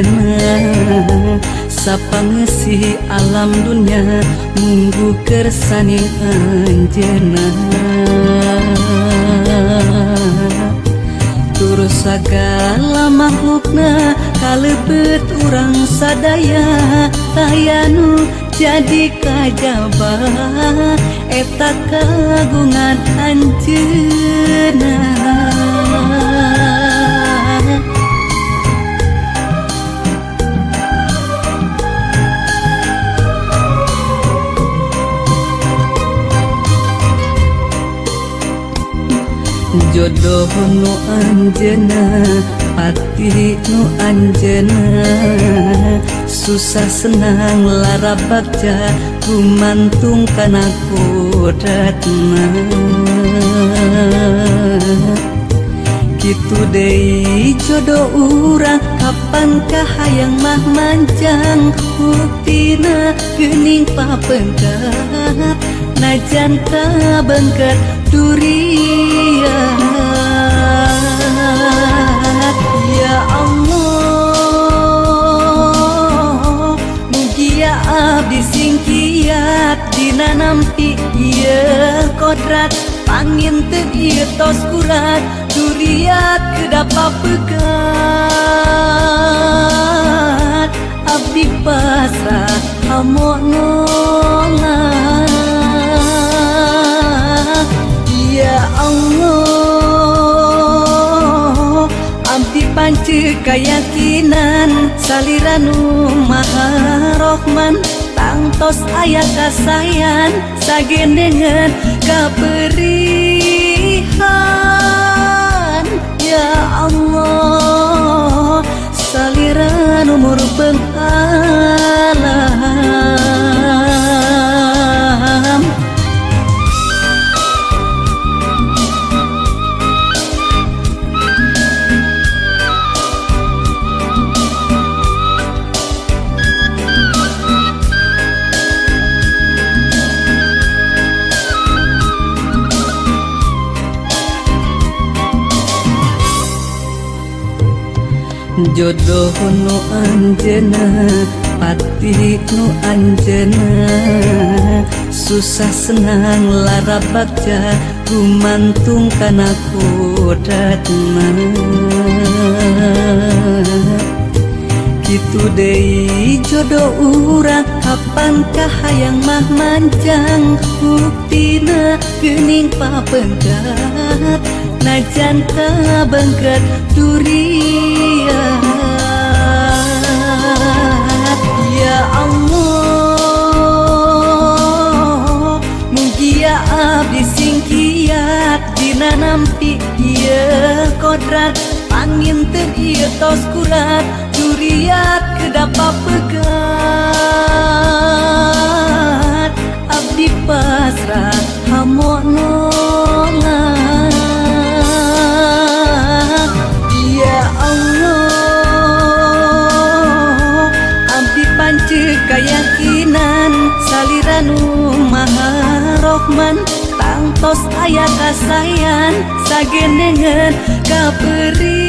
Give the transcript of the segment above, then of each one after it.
Dena sapangesi alam dunia Munggu kersani anjena. Terus segala makhlukna kalebet orang sadaya Tayanu jadi kajaba. Eta kagungan anjena. jodoh nu Anjena pati nu Anjena. Susah senang Lara baca kumantung karena kudatna gitu deh jodoh urang kapankah hayang mah manjang? Kutina gening papengkat najan kabengkat Duriat, Ya Allah Mugia ya abdi singkiat di Dinanamti iya kodrat Pangin tebir tos kurat. Duriat kedapa pekat Abdi pasrah Amok nong keyakinan rohman tangtos ayah kasayan sagen kaperihan. Ya Allah. jodoh nu Anjena pati nu Anjena susah senang lara bakca gumantung kana kudatna Kitu deui jodoh urang kapankah hayang mah manjang? Buktina gening papengkat najan kabengkat durian. Kiat dina nampi ieu kodrat angin teu ieu tos kurat duriat kedapa pekat abdi pasrah hamonongan ya Allah abdi panci keyakinan saliranu maha rohman tangtos ayah kasayan sagenengan kaperi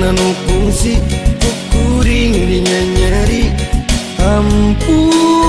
anu fungsi kuring dinyanyari ampun.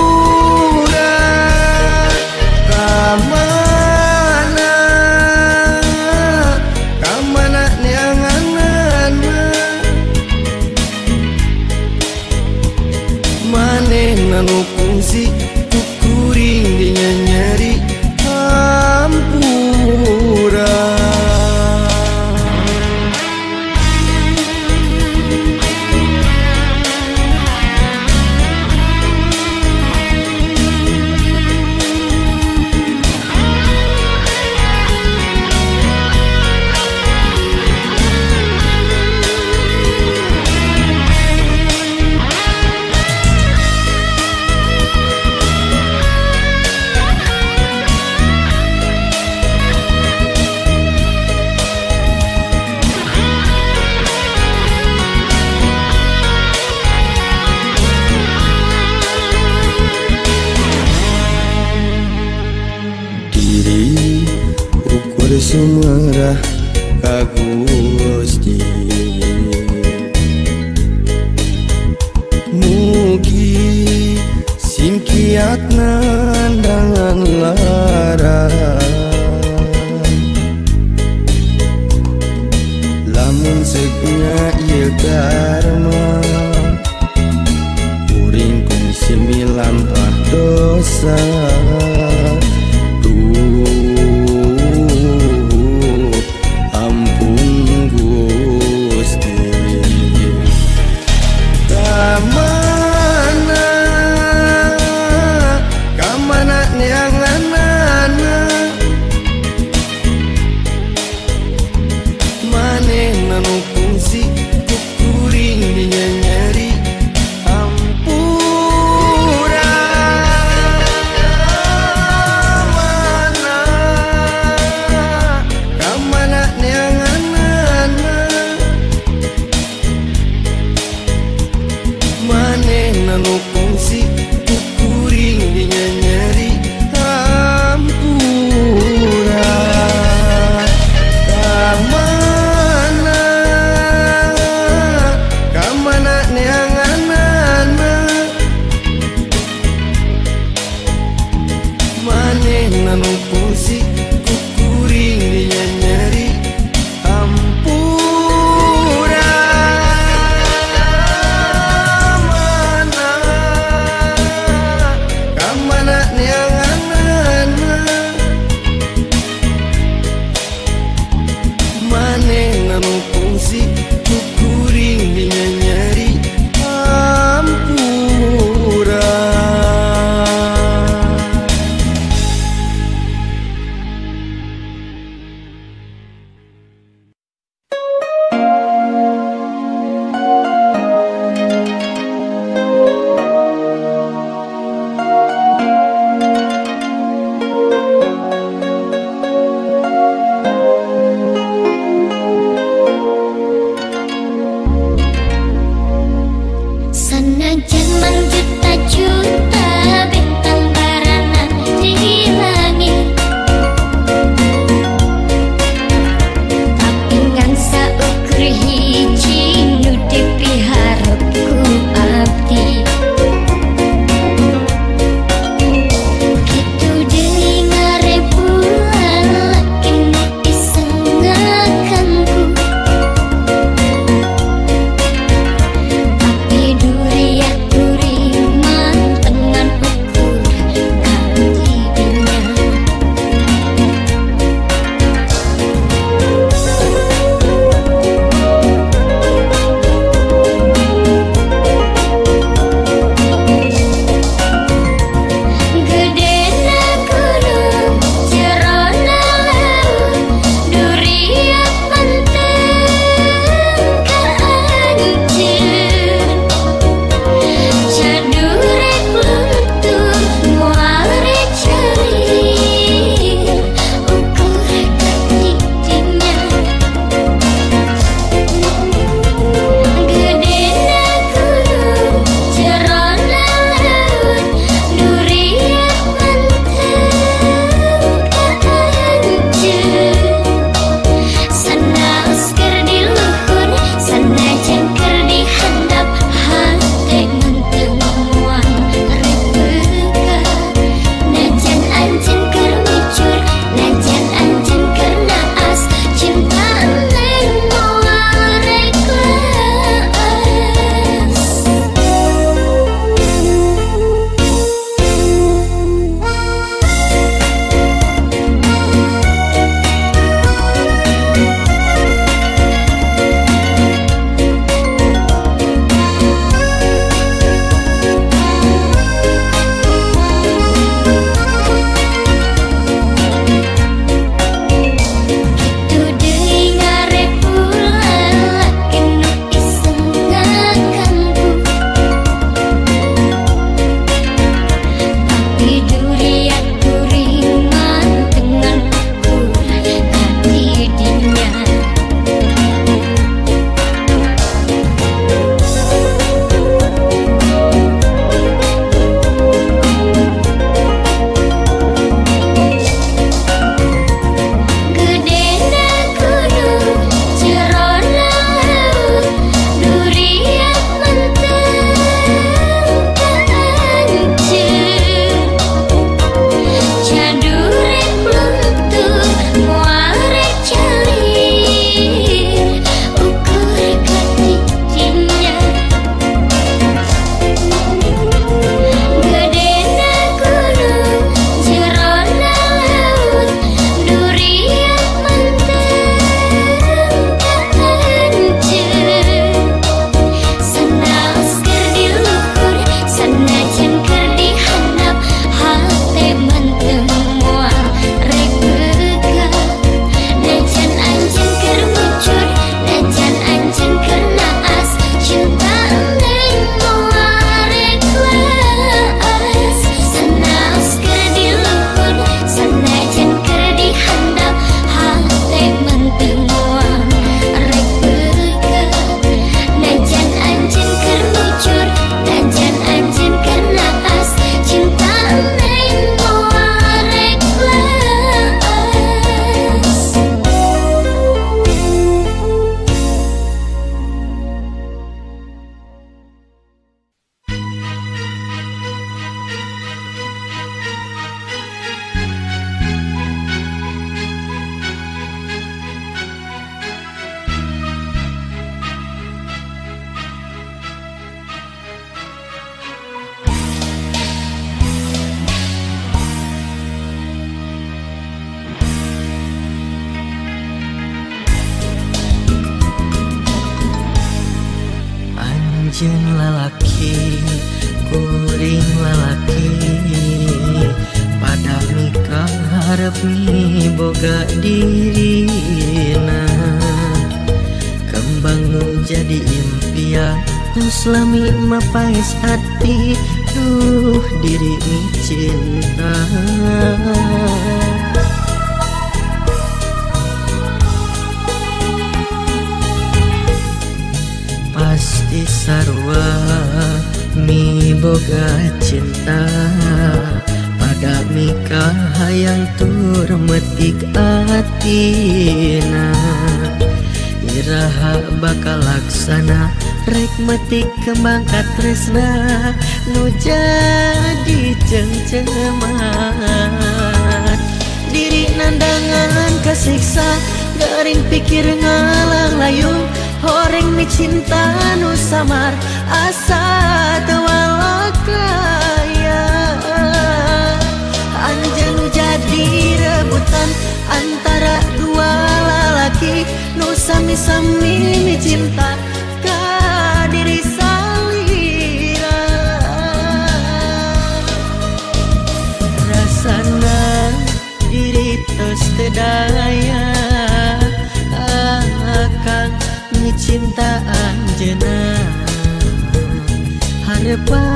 le.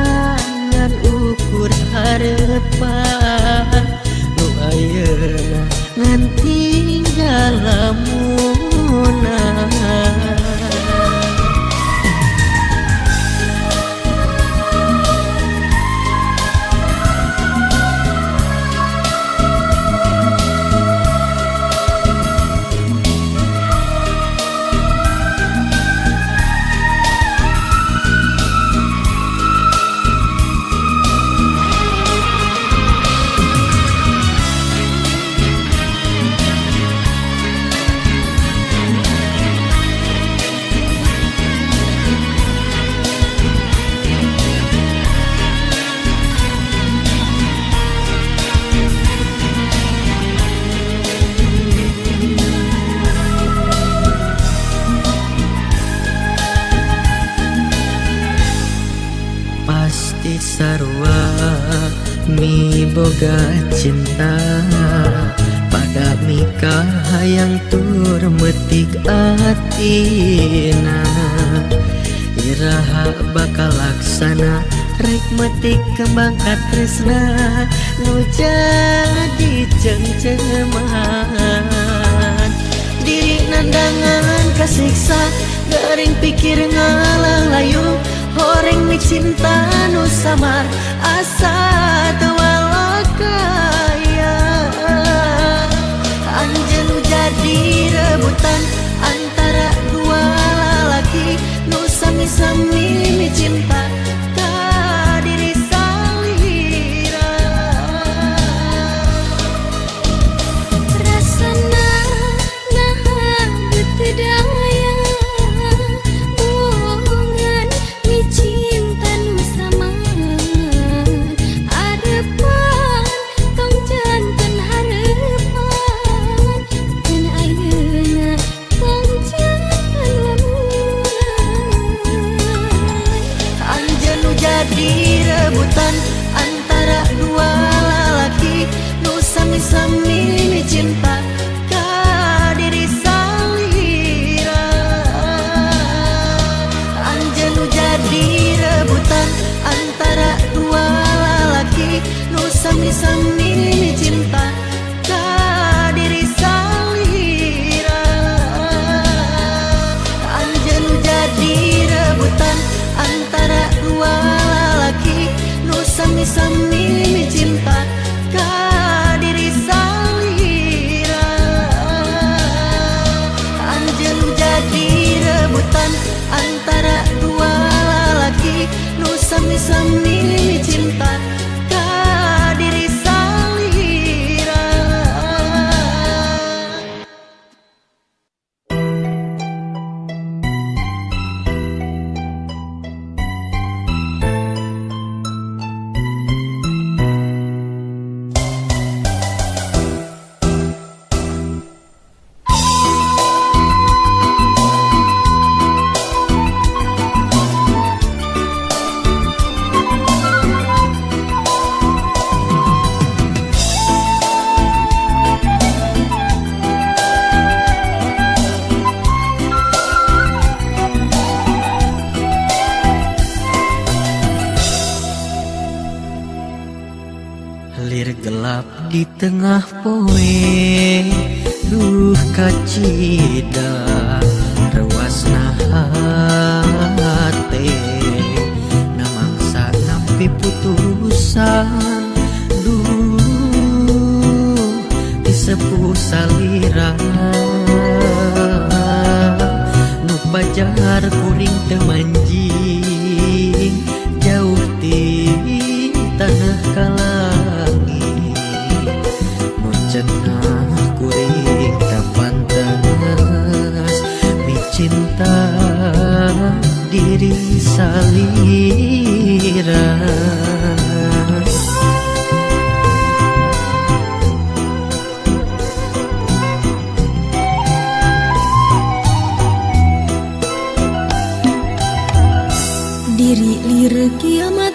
kembali. pirang nu pajar kuring temanjing jauh ti tanah kalangi nu cenah kuring tapantas micinta diri salirang কি আমার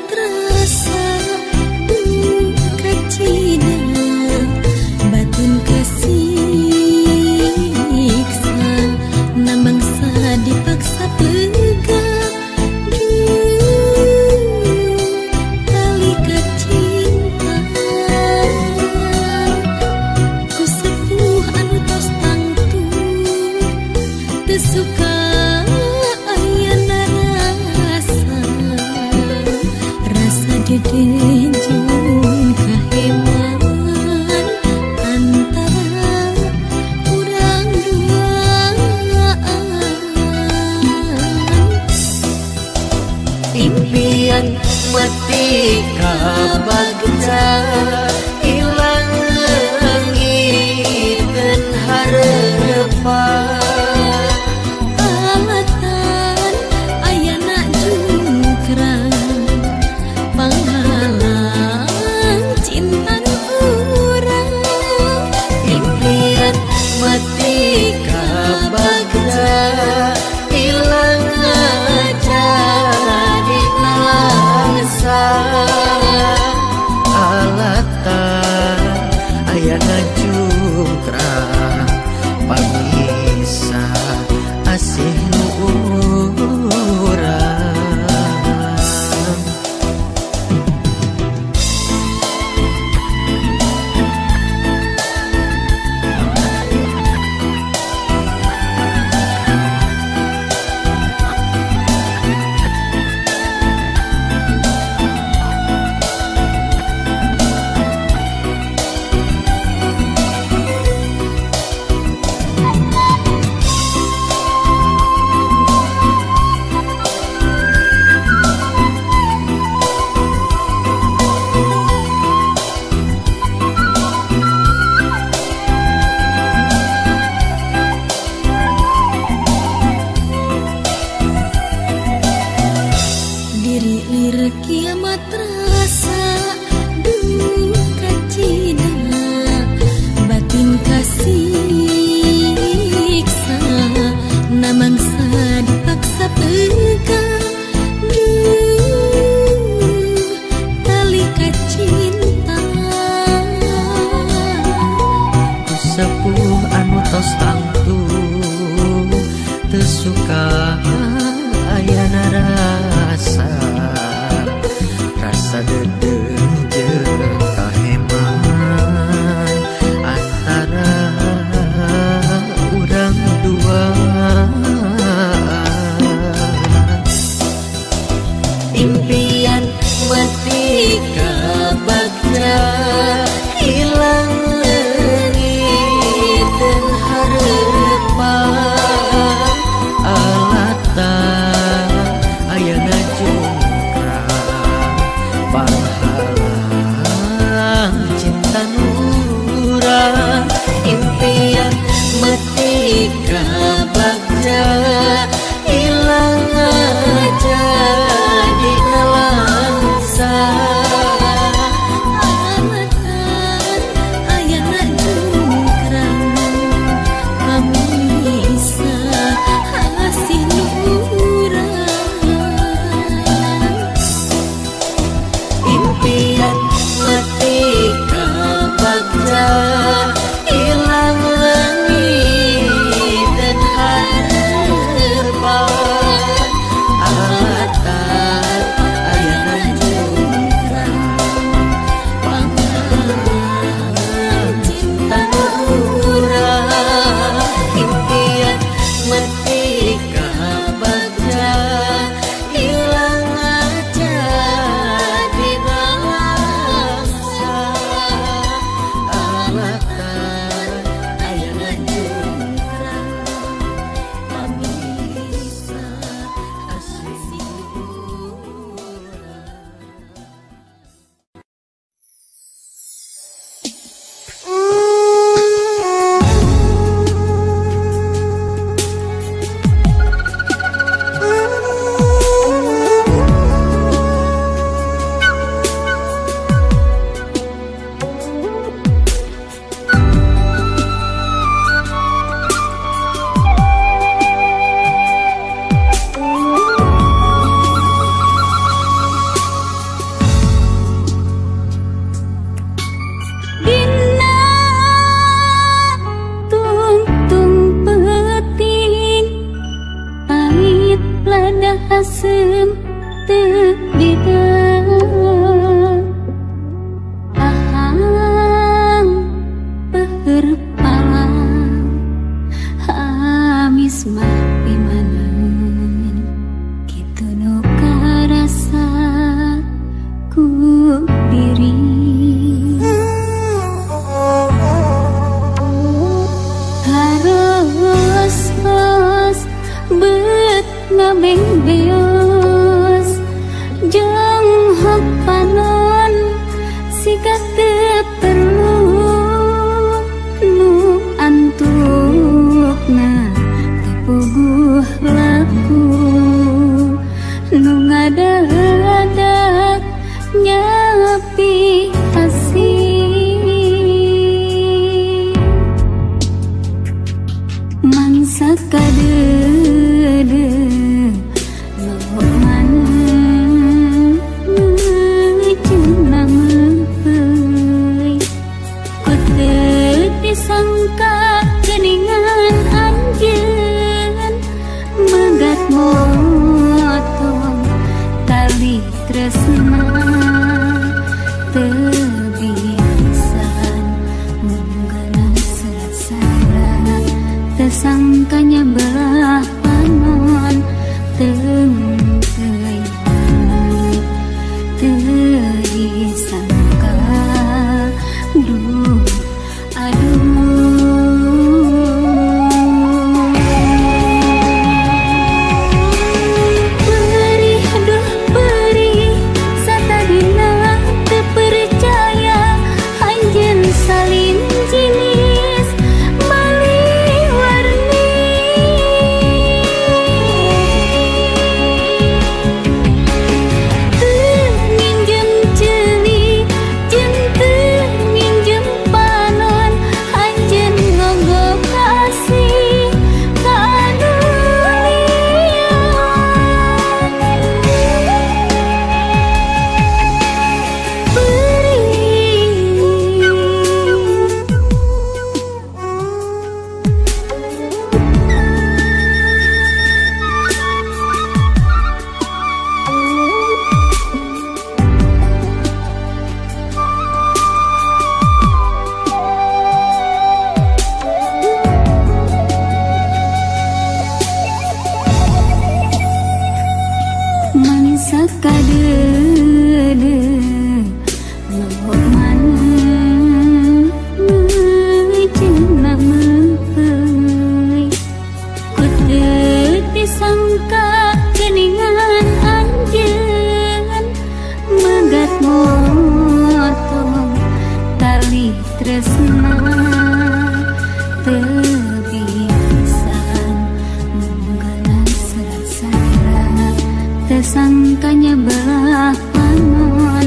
kanya belah panon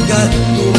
forgot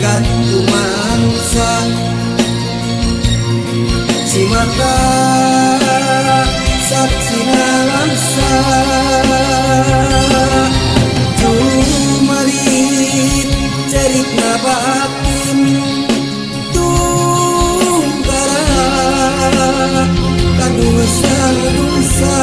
gantung manusia Si mata saksi dalam Jumalit cerit na batin Tunggara Kandungan sang dosa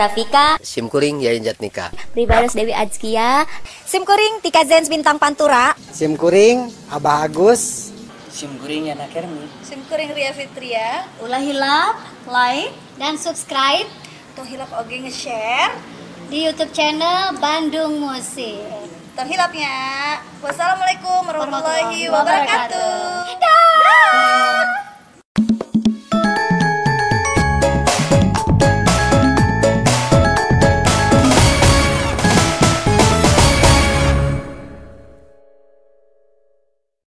Rafika Sim kuring Yayan Jatnika. Pribaros Dewi Adzkia Sim kuring Tika Zens bintang Pantura. Sim kuring Abah Agus Sim kuring Yana Kermi. Sim kuring Ria Fitria. Ulah hilap, like, Dan subscribe tuh hilap oge nge-share. di Youtube channel Bandung Musik Terhilapnya. Wassalamualaikum warahmatullahi wabarakatuh.